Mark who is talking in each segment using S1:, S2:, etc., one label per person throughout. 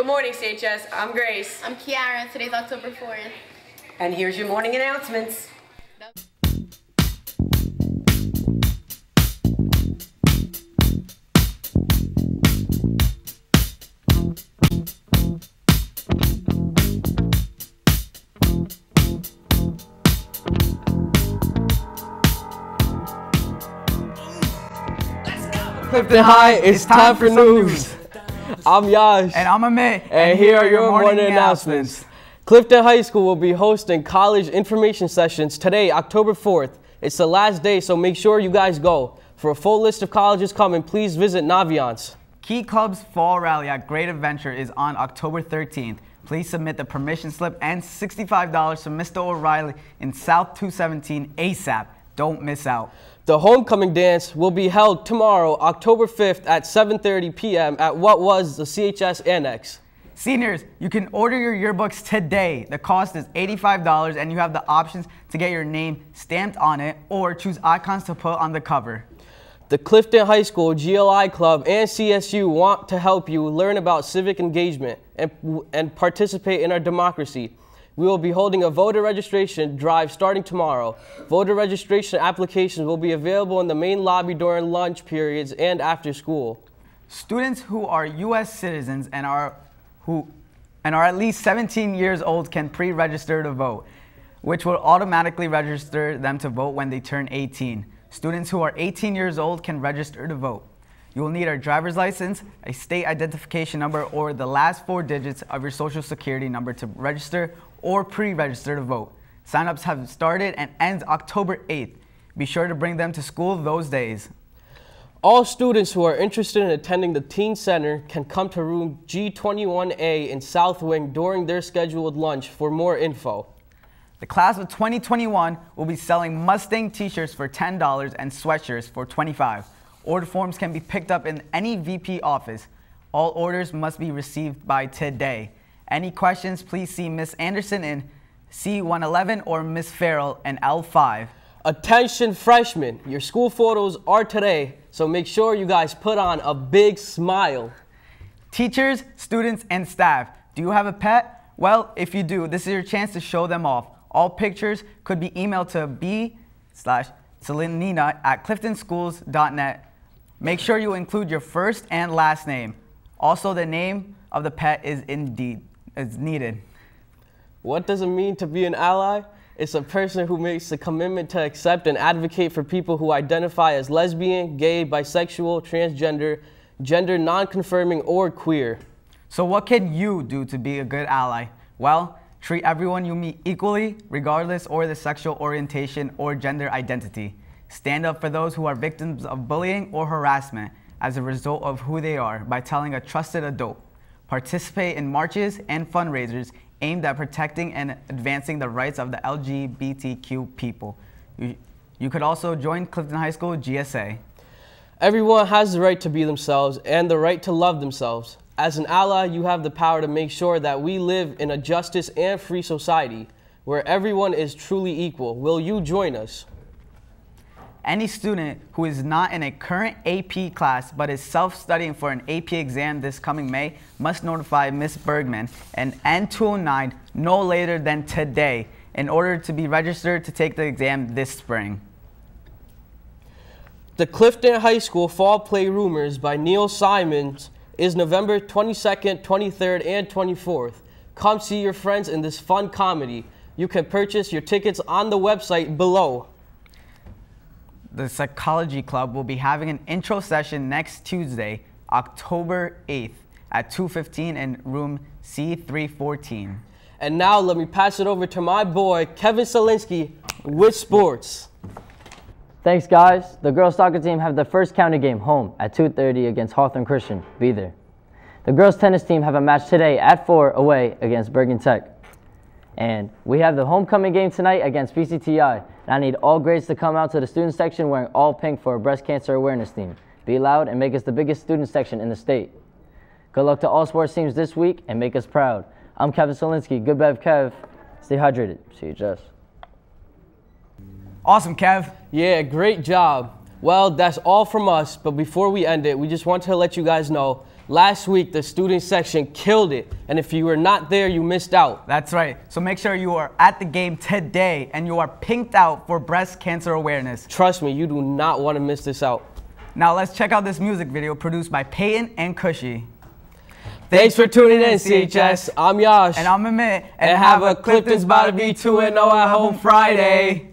S1: Good morning, CHS. I'm Grace.
S2: I'm Kiara. Today's October 4th.
S3: And here's your morning announcements.
S4: Clifton High, it's time for news. I'm Yash.
S5: And I'm Amit.
S4: And, here are your morning, announcements. Clifton High School will be hosting college information sessions today, October 4th. It's the last day, so make sure you guys go. For a full list of colleges coming, please visit Naviance.
S5: Key Club's Fall Rally at Great Adventure is on October 13th. Please submit the permission slip and $65 to Mr. O'Reilly in South 217 ASAP. Don't miss out.
S4: The homecoming dance will be held tomorrow, October 5th at 7:30 p.m. at what was the CHS Annex.
S5: Seniors, you can order your yearbooks today. The cost is $85 and you have the options to get your name stamped on it or choose icons to put on the cover.
S4: The Clifton High School GLI Club and CSU want to help you learn about civic engagement and, and participate in our democracy. We will be holding a voter registration drive starting tomorrow. Voter registration applications will be available in the main lobby during lunch periods and after school.
S5: Students who are U.S. citizens and are who and are at least 17 years old can pre-register to vote, which will automatically register them to vote when they turn 18. Students who are 18 years old can register to vote. You will need a driver's license, a state identification number, or the last four digits of your social security number to register or pre-register to vote. Signups have started and ends October 8th. Be sure to bring them to school those days.
S4: All students who are interested in attending the Teen Center can come to room G21A in South Wing during their scheduled lunch for more info.
S5: The class of 2021 will be selling Mustang t-shirts for $10 and sweatshirts for $25. Order forms can be picked up in any VP office. All orders must be received by today. Any questions, please see Miss Anderson in C111 or Miss Farrell in L5.
S4: Attention freshmen, your school photos are today, so make sure you guys put on a big smile.
S5: Teachers, students, and staff, do you have a pet? Well, if you do, this is your chance to show them off. All pictures could be emailed to b slash Selenina at cliftonschools.net. Make sure you include your first and last name. Also, the name of the pet is indeed is needed.
S4: What does it mean to be an ally? It's a person who makes a commitment to accept and advocate for people who identify as lesbian, gay, bisexual, transgender, gender non-confirming, or queer.
S5: So what can you do to be a good ally? Well, treat everyone you meet equally, regardless or the sexual orientation or gender identity. Stand up for those who are victims of bullying or harassment as a result of who they are by telling a trusted adult. Participate in marches and fundraisers aimed at protecting and advancing the rights of the LGBTQ people. You, you could also join Clifton High School GSA.
S4: Everyone has the right to be themselves and the right to love themselves. As an ally, you have the power to make sure that we live in a justice and free society where everyone is truly equal. Will you join us?
S5: Any student who is not in a current AP class but is self-studying for an AP exam this coming May must notify Ms. Bergman and N209 no later than today in order to be registered to take the exam this spring.
S4: The Clifton High School Fall Play Rumors by Neil Simons is November 22nd, 23rd, and 24th. Come see your friends in this fun comedy. You can purchase your tickets on the website below.
S5: The Psychology Club will be having an intro session next Tuesday, October 8th at 2.15 in room C314.
S4: And now let me pass it over to my boy, Kevin Selinsky with sports.
S6: Thanks, guys. The girls soccer team have their first county game home at 2.30 against Hawthorne Christian. Be there. The girls tennis team have a match today at 4 away against Bergen Tech. And we have the homecoming game tonight against PCTI. And I need all grades to come out to the student section wearing all pink for a breast cancer awareness theme. Be loud and make us the biggest student section in the state. Good luck to all sports teams this week and make us proud. I'm Kevin Solinsky. Good Bev Kev. Stay hydrated. See you, Jess.
S5: Awesome, Kev.
S4: Yeah, great job. Well, that's all from us, but before we end it, we just want to let you guys know last week the student section killed it, and if you were not there, you missed out.
S5: That's right. So make sure you are at the game today and you are pinked out for breast cancer awareness.
S4: Trust me, you do not want to miss this out.
S5: Now let's check out this music video produced by Peyton and Cushy.
S4: Thanks, Thanks for tuning in, CHS. I'm Yash.
S5: And I'm Amit.
S4: And, and have, have a Clifton's about to be 2 0 at home Friday.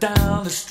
S7: down the street.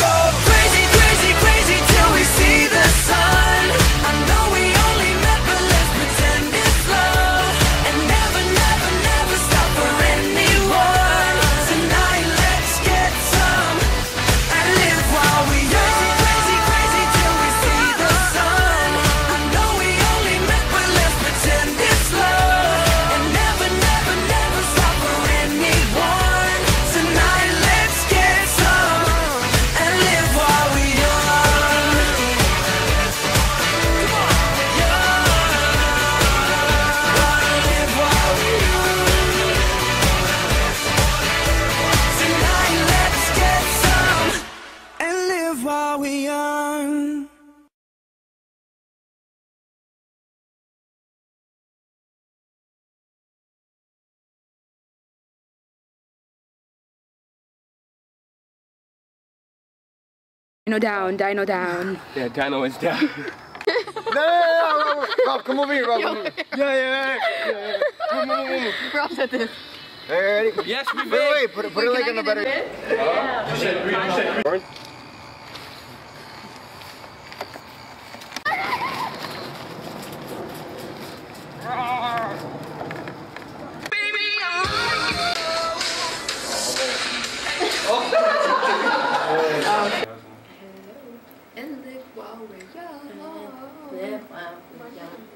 S7: go.
S2: Dino down, Dino down.
S4: Yeah, Dino is down.
S8: no, no, no, no, no, Rob, come over here, Rob. Over here. Yeah, yeah, yeah, yeah, yeah. Come over.
S2: Rob said this.
S8: Ready?
S4: Yes, we did.
S8: Wait, wait, put put wait, it like on the better.
S9: Yeah. Uh, you said, you said. Burn. Young.